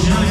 보시는